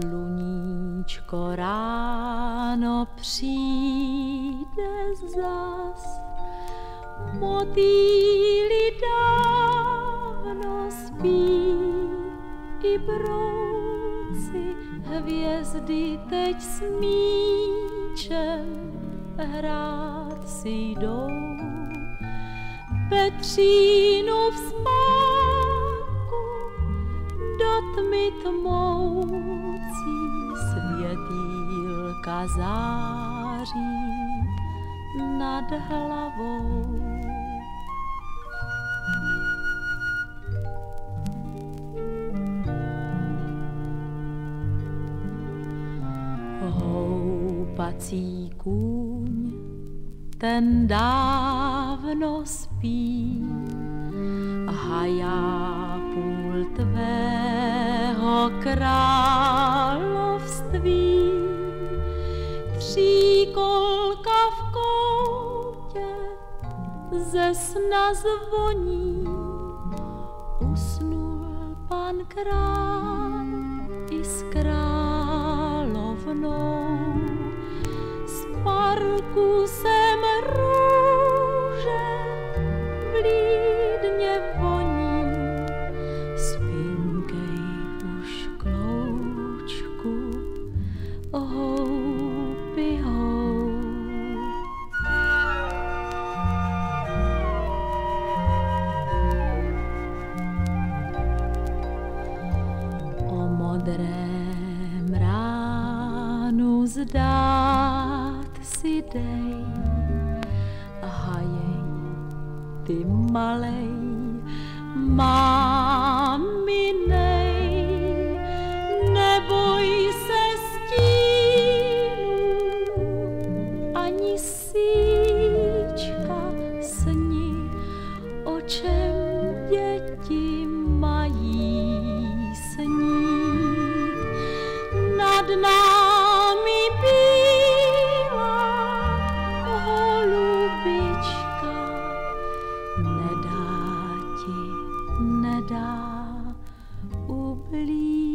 Sluníčko ráno přijde zas, motýly dávno spí, i brouci hvězdy teď s míčem hrát si jdou. Petřínu v spánku do tmy tmoucí světýlka září nad hlavou. Houpací kůň, ten dávno spí, hajá půl tvého království. Ze sna zvoní, usnul pan král i s královnou. Z parku jsem růže vlídně voní, spinkej už kloučku, houby hou. Modrém ránu zdát si dej, hajej, ty malej, máminej, nad námi bílá holubička. Nedá ti, nedá ublížit.